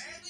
Sadly,